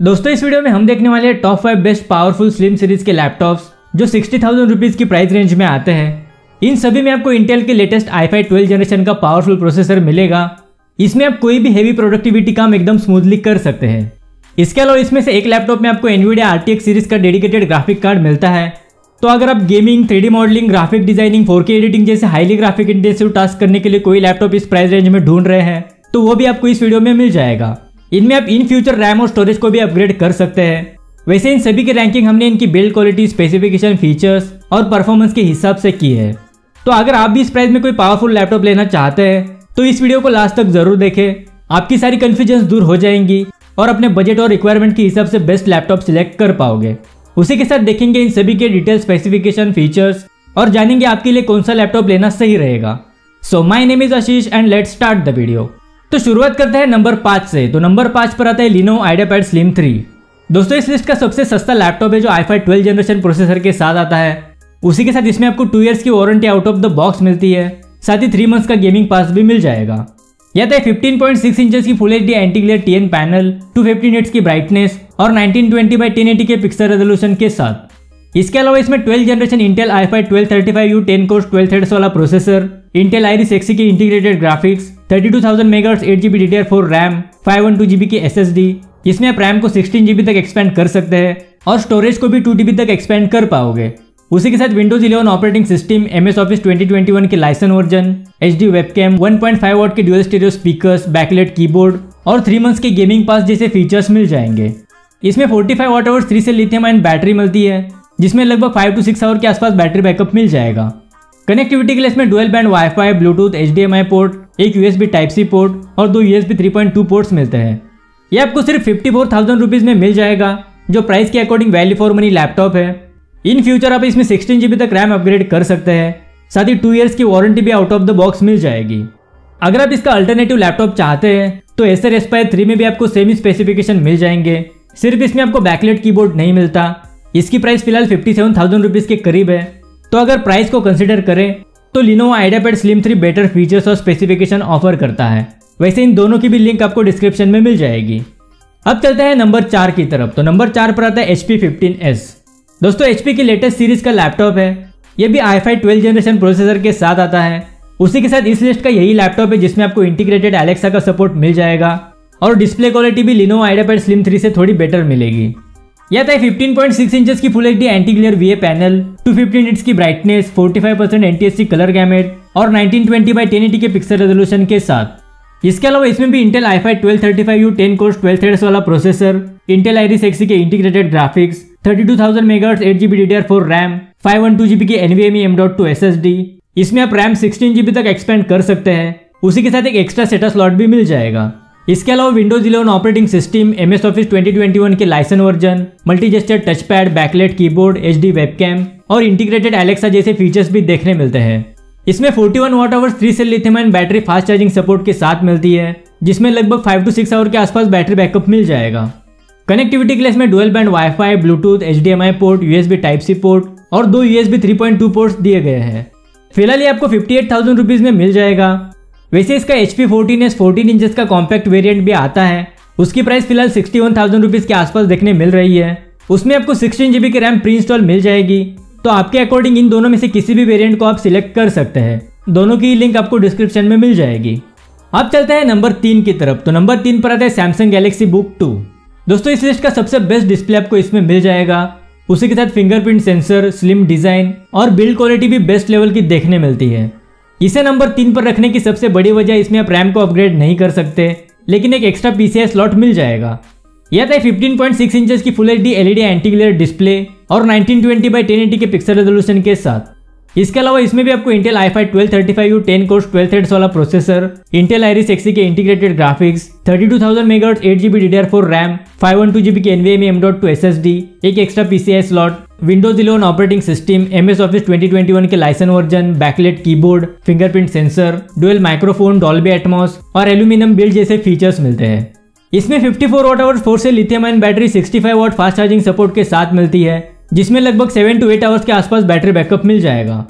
दोस्तों, इस वीडियो में हम देखने वाले हैं top five best powerful slim series के लैपटॉप्स जो सिक्सटी थाउज़ेंड रुपीज़ की प्राइस रेंज में आते हैं। इन सभी में आपको इंटेल के latest I five twelve generation का पावरफुल प्रोसेसर मिलेगा। इसमें आप कोई भी हेवी प्रोडक्टिविटी काम एकदम स्मूथली कर सकते हैं। इसके अलावा इसमें से एक लैपटॉप में आपको एनवीडिया आरटीएक्स सीरीज़ का डेडिकेटेड ग्राफिक कार्ड मिलता है। तो अगर आप gaming three modelling graphic designing four editing जैसे हाईली ग्राफिक इंटेंसिव टास्क करने के लिए कोई लैपटॉप इस प्राइस रेंज में ढूंढ रहे हैं तो वो भी आपको इस वीडियो में मिल जाएगा। इनमें आप इन फ्यूचर रैम और स्टोरेज को भी अपग्रेड कर सकते हैं। वैसे इन सभी की रैंकिंग हमने इनकी बिल्ड क्वालिटी स्पेसिफिकेशन फीचर्स और परफॉर्मेंस के हिसाब से की है। तो अगर आप भी इस प्राइस में कोई पावरफुल लैपटॉप लेना चाहते हैं तो इस वीडियो को लास्ट तक ज़रूर देखें। आपकी सारी कन्फ्यूज़न दूर हो जाएँगी और अपने बजट और रिक्वायरमेंट के हिसाब से बेस्ट लैपटॉप सिलेक्ट कर पाओगे। उसी के साथ देखेंगे इन सभी के डिटेल स्पेसिफिकेशन फीचर्स और जानेंगे आपके लिए कौन सा लैपटॉप लेना सही रहेगा। So my name is Ashish and let start the video तो शुरुआत करते हैं नंबर पाँच से। तो नंबर पाँच पर आता है लिनो आइडियापैड स्लिम थ्री दोस्तों, इस लिस्ट का सबसे सस्ता लैपटॉप है जो I five twelve generation processor के साथ आता है। उसी के साथ इसमें आपको टू इयर्स की warranty out of the box मिलती है। साथ ही थ्री मंथ्स का गेमिंग पास भी मिल जाएगा। यह था 15.6 इंचेस की full H D anti glare TN panel 250 nits की ब्राइटनेस और 1920 बाई 1080 के पिक्सल रेजोल्यूशन के साथ। इसके अलावा इसमें 12 generation Intel I five twelve thirty five U ten cores twelve threads वाला प्रोसेसर इंटेल आईरिस एक्सी की integrated graphics 32,000 megahertz 8 GB D four RAM five one two GB की एस एस डी इसमें आप रैम को sixteen G GB तक expand कर सकते हैं और स्टोरेज को भी टू जीबी तक एक्सपेंड कर पाओगे। उसी के साथ Windows 11 operating system M S office 2021 के license version H D webcam 1.5 watt के dual stereo speakers backlit keyboard और थ्री मंथ्स के गेमिंग पास जैसे फीचर्स मिल जाएँगे। इसमें 45 watt hours three cell lithium ion battery मिलती है जिसमें लगभग फाइव टू सिक्स आवर के आसपास बैटरी बैकअप मिल जाएगा। कनेक्टिविटी के लिए इसमें dual band WiFi Bluetooth H D M I port एक यूएसबी टाइप सी पोर्ट और दो यूएसबी 3.2 पोर्ट्स मिलते हैं। ये आपको सिर्फ़ फिफ्टी फोर थाउज़ेंड रुपीज़ में मिल जाएगा, जो प्राइस के according value for money laptop है। इन फ्यूचर आप इसमें सिक्सटीन जीबी तक रैम अपग्रेड कर सकते हैं, साथ ही टू ईयर्स की वारंटी भी आउट ऑफ़ द बॉक्स मिल जाएगी। अगर आप इसका अल्टरनेटिव लैपटॉप चाहते हैं तो एसर एस्पायर थ्री में भी आपको सेमी स्पेसिफिकेशन मिल जाएँगे। सिर्फ़ इसमें आपको बैकलेट कीबोर्ड नहीं मिलता। इसकी प्राइस फ़िलहाल फिफ्टी सेवन थाउज़ेंड रुपीज़ के करीब है। तो अगर प्राइस को कंसिडर करें तो Lenovo IdeaPad slim three better features और स्पेसिफिकेशन ऑफ़र करता है। वैसे इन दोनों की भी लिंक आपको डिस्क्रिप्शन में मिल जाएगी। अब चलते हैं नंबर चार की तरफ़। तो नंबर चार पर आता है एच पी दोस्तों एचपी की लेटेस्ट सीरीज़ का लैपटॉप है। ये भी I five twelve generation processor के साथ आता है। उसी के साथ इस लिस्ट का यही लैपटॉप है जिसमें आपको इंटीग्रेटेड एलेक्सा का सपोर्ट मिल जाएगा। और डिस्प्ले क्वालिटी भी लिनो आइडियापैड स्लिम थ्री से थोड़ी बेटर मिलेगी। यह था 15.6 इंचेस की full H D anti glare V panel 250 nits की brightness 45 percent NTSC colour gamut और 1920 बाई 1080 के पिक्सल रेजोल्यूशन के साथ। इसके अलावा इसमें भी Intel I five twelve thirty five U ten cores twelve threads वाला प्रोसेसर इंटेल आईरिस एक्सी के integrated graphics thirty 32,000 megahertz 8 GB D four RAM five one two GB की टू एस इसमें आप रैम 16 जीबी तक expand कर सकते हैं। उसी के साथ एक एक्स्ट्रा सेटा स्लॉट भी मिल जाएगा। इसके अलावा Windows 11 operating system M S office 2021 के license version multi gesture touch pad backlit keyboard H D webcam और इंटीग्रेटेड एलेक्सा जैसे फीचर्स भी देखने मिलते हैं। इसमें 41 one watt hours three cell lithium battery fast charging support के साथ मिलती है, जिसमें लगभग 5 टू 6 आवर के आसपास बैटरी बैकअप मिल जाएगा। कनेक्टिविटी के लिए इसमें dual band wifi Bluetooth H port USB type C port और दो यूएसबी 3.2 पोर्ट्स दिए गए हैं। फ़िलहाल ये आपको फिफ्टी एट थाउज़ेंड रुपीज़ में मिल जाएगा। वैसे इसका H P fourteen S fourteen inches का कॉम्पैक्ट वेरिएंट भी आता है। उसकी प्राइस फ़िलहाल सिक्सटी वन थाउज़ेंड रुपीज़ के आसपास देखने मिल रही है। उसमें आपको सिक्सटीन जीबी की रैम प्री इंस्टॉल मिल जाएगी। तो आपके अकॉर्डिंग इन दोनों में से किसी भी वेरिएंट को आप सिलेक्ट कर सकते हैं। दोनों की लिंक आपको डिस्क्रिप्शन में मिल जाएगी। अब चलते हैं नंबर तीन की तरफ़। तो नंबर तीन पर आता है सैमसंग गैलेक्सी बुक टू दोस्तों, इस लिस्ट का सबसे बेस्ट डिस्प्ले आपको इसमें मिल जाएगा। उसी के साथ फिंगरप्रिंट सेंसर स्लिम डिज़ाइन और बिल्ड क्वालिटी भी बेस्ट लेवल की देखने मिलती है। इसे नंबर तीन पर रखने की सबसे बड़ी वजह इसमें आप रैम को अपग्रेड नहीं कर सकते, लेकिन एक एक्स्ट्रा पीसीआई स्लॉट मिल जाएगा। यह था 15.6 इंचेस की full H D LED anti glare display और 1920 बाई 1080 के पिक्सल रेजोल्यूशन के साथ। इसके अलावा इसमें भी आपको Intel I five twelve thirty five U ten cores twelve threads वाला प्रोसेसर इंटेल आईरिस एक्सी के integrated graphics thirty two thousand mega eight GB D D R four RAM five one two GB की NVMe M dot two S S D एक extra PCI slot Windows eleven operating system M S office twenty twenty one के license version backlit keyboard fingerprint sensor dual microphone Dolby Atmos और aluminium build जैसे features मिलते हैं। इसमें 54 four watt hour four cell lithium ion battery 65 watt fast charging support के साथ मिलती है, जिसमें लगभग 7 टू 8 आवर्स के आसपास बैटरी बैकअप मिल जाएगा।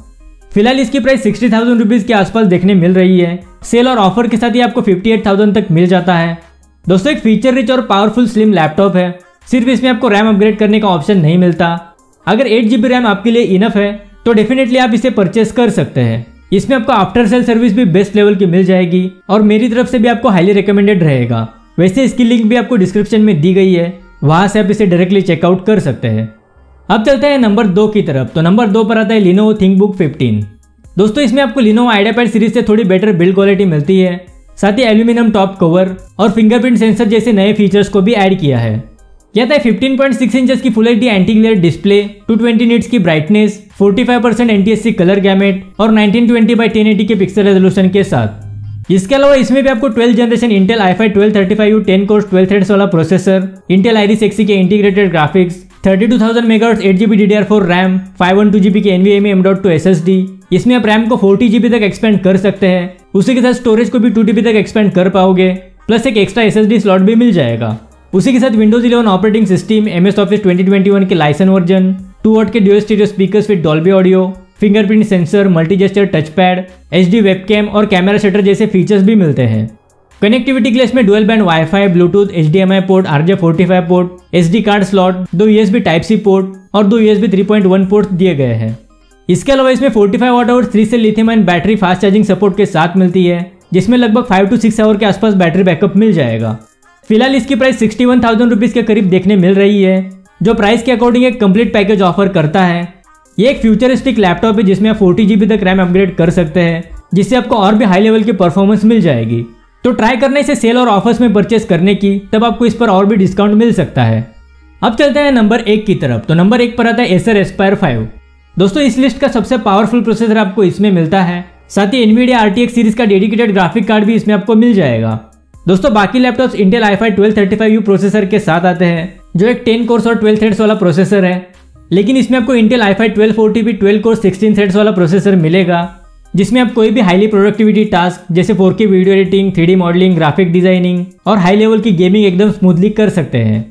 फ़िलहाल इसकी प्राइस सिक्सटी थाउज़ेंड रुपीज़ के आसपास देखने मिल रही है। सेल और ऑफ़र के साथ ही आपको फिफ्टी एट थाउज़ेंड तक मिल जाता है। दोस्तों, एक फीचर रिच और पावरफुल स्लिम लैपटॉप है। सिर्फ़ इसमें आपको रैम अपग्रेड करने का ऑप्शन नहीं मिलता। अगर एट जी रैम आपके लिए इनफ है तो डेफिनेटली आप इसे परचेस कर सकते हैं। इसमें आपको आफ्टर सेल सर्विस भी बेस्ट लेवल की मिल जाएगी और मेरी तरफ़ से भी आपको हाईली रिकमेंडेड रहेगा। वैसे इसकी लिंक भी आपको डिस्क्रिप्शन में दी गई है। वहाँ से आप इसे डायरेक्टली चेकआउट कर सकते हैं। अब चलते हैं नंबर दो की तरफ़। तो नंबर दो पर आता है लिनोवो थिंक बुक फिफ्टीन दोस्तों, इसमें आपको लिनोवो आइडियापैड सीरीज़ से थोड़ी बेटर बिल्ड क्वालिटी मिलती है। साथ ही एल्यूमिनियम टॉप कवर और फिंगरप्रिंट सेंसर जैसे नए फीचर्स को भी ऐड किया है। यह था 15.6 इंचेस की full H D anti glare display 220 nits की brightness 45 percent NTSC colour gamut और 1920 बाई 1080 के पिक्सल रेजोल्यूशन के साथ। इसके अलावा इसमें भी आपको 12 generation Intel I five twelve thirty five U ten cores twelve threads वाला प्रोसेसर इंटेल आईरिस एक्सी के integrated graphics thirty two thousand mega eight GB D D R four RAM five one two GB के NVMe M dot two S S D इसमें आप RAM को forty GB तक expand कर सकते हैं। उसी के साथ स्टोरेज को भी टू टीबी तक एक्सपेंड कर पाओगे प्लस एक extra S S D slot भी मिल जाएगा। उसी के साथ Windows eleven operating system M S office twenty के लाइसन वर्जन टू वॉट के dual stereo speaker with Dolby audio fingerprint sensor multi gesture touch pad H D webcam और camera shutter जैसे फीचर्स भी मिलते हैं। कनेक्टिविटी के लिए इसमें dual band wifi Bluetooth H D M I port R J forty five port S D card slot दो USB type C port और दो USB three point one port दिए गए हैं। इसके अलावा इसमें 45 watt hour three cell lithium ion battery fast charging support के साथ मिलती है, जिसमें लगभग फाइव टू सिक्स आवर के आसपास बैटरी बैकअप मिल जाएगा। फ़िलहाल इसकी price sixty one thousand rupees के करीब देखने मिल रही है, जो प्राइस के अकॉर्डिंग एक कंप्लीट पैकेज ऑफ़र करता है। ये एक फ्यूचरिस्टिक लैपटॉप है, जिसमें आप फोर्टी जीबी तक रैम अपग्रेड कर सकते हैं, जिससे आपको और भी हाई लेवल की परफॉर्मेंस मिल जाएगी। तो ट्राई करने से सेल और ऑफर्स में परचेस करने की, तब आपको इस पर और भी डिस्काउंट मिल सकता है। अब चलते हैं नंबर एक की तरफ़। तो नंबर एक पर आता है एसर एस्पायर फाइव दोस्तों, इस लिस्ट का सबसे पावरफुल प्रोसेसर आपको इसमें मिलता है। साथ ही एनवीडिया आरटीएक्स सीरीज़ का डेडिकेटेड ग्राफिक कार्ड भी इसमें आपको मिल जाएगा। दोस्तों, बाकी laptops Intel I five twelve thirty five U processor के साथ आते हैं, जो एक टेन कोर्स और ट्वेल्व थ्रेड्स वाला प्रोसेसर है। लेकिन इसमें आपको Intel I five twelve forty P twelve cores sixteen threads वाला प्रोसेसर मिलेगा, जिसमें आप कोई भी हाईली प्रोडक्टिविटी टास्क जैसे 4K video editing 3D modelling graphic designing और हाई लेवल की गेमिंग एकदम स्मूथली कर सकते हैं।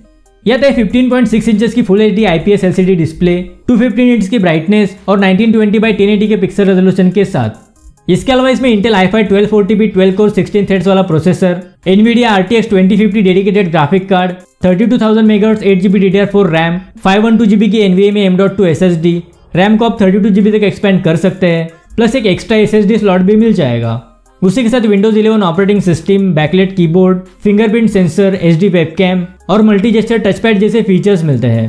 यह था 15.6 इंचेस की full H D IPS LCD display 250 inch की ब्राइटनेस और 1920 बाई 1080 के पिक्सल रेजोल्यूशन के साथ। इसके अलावा इसमें Intel I five twelve forty B twelve core sixteen threads वाला processor Nvidia R T twenty fifty dedicated graphic card thirty two thousand mega eight GB D D R four RAM five one two GB की NVMe M dot two S S D RAM को आप thirty two GB तक expand कर सकते हैं plus एक extra S S D slot भी मिल जाएगा। उसी के साथ Windows 11 operating system backlit keyboard fingerprint sensor H D webcam और मल्टी जेस्टर टचपैड जैसे फीचर्स मिलते हैं।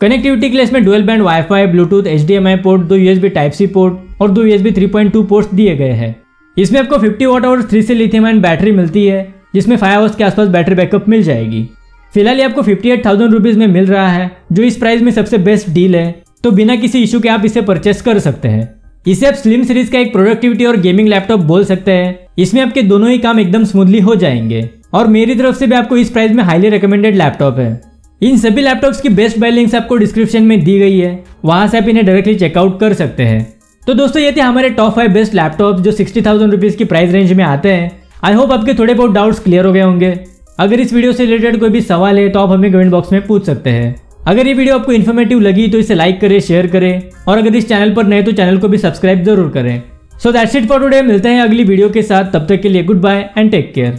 कनेक्टिविटी के लिए इसमें dual band wifi Bluetooth H D M I port दो यूएसबी टाइप सी पोर्ट और दो यूएसबी 3.2 पोर्ट्स दिए गए हैं। इसमें आपको 50 watt hour three cell lithium ion battery मिलती है, जिसमें फाइव आवर्स के आसपास बैटरी बैकअप मिल जाएगी। फ़िलहाल ये आपको फिफ्टी एट थाउज़ेंड रुपीज़ में मिल रहा है, जो इस प्राइस में सबसे बेस्ट डील है। तो बिना किसी इशू के आप इसे परचेस कर सकते हैं। इसे आप स्लिम सीरीज़ का एक प्रोडक्टिविटी और गेमिंग लैपटॉप बोल सकते हैं। इसमें आपके दोनों ही काम एकदम स्मूथली हो जाएँगे। और मेरी तरफ़ से भी आपको इस प्राइस में हाईली रिकमेंडेड लैपटॉप है। इन सभी लैपटॉप्स की बेस्ट बाय लिंक्स आपको डिस्क्रिप्शन में दी गई है। वहाँ से आप इन्हें डायरेक्टली चेकआउट कर सकते हैं। तो दोस्तों, ये थे हमारे टॉप फाइव बेस्ट लैपटॉप जो सिक्सटी थाउज़ेंड रुपीज़ की प्राइस रेंज में आते हैं। आई होप आपके थोड़े बहुत डाउट्स क्लियर हो गए होंगे। अगर इस वीडियो से रिलेटेड कोई भी सवाल है तो आप हमें कमेंट बॉक्स में पूछ सकते हैं। अगर ये वीडियो आपको इन्फॉर्मेटिव लगी तो इसे लाइक करें शेयर करें। और अगर इस चैनल पर नए तो चैनल को भी सब्सक्राइब ज़रूर करें। So that's it for today मिलते हैं अगली वीडियो के साथ। तब तक के लिए goodbye and take care